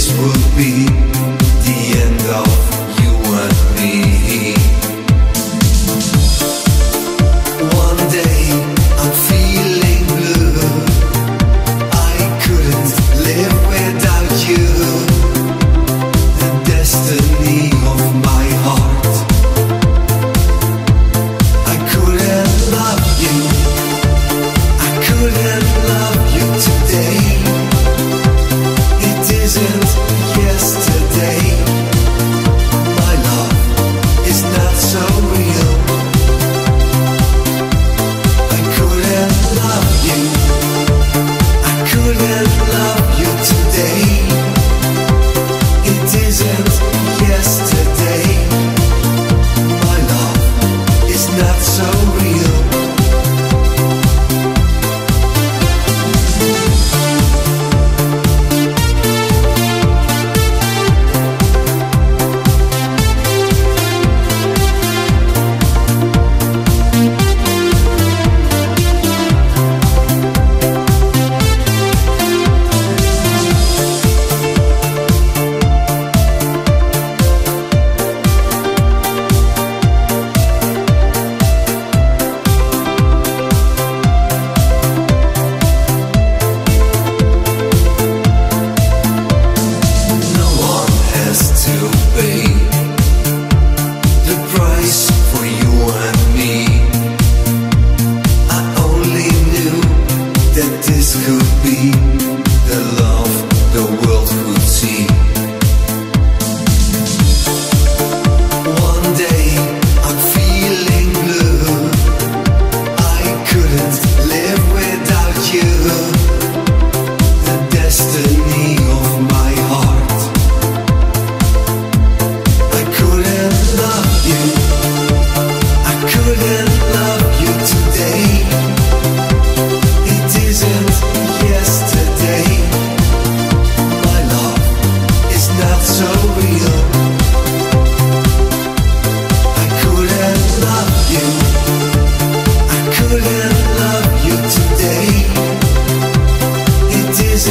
this would be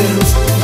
Thank you.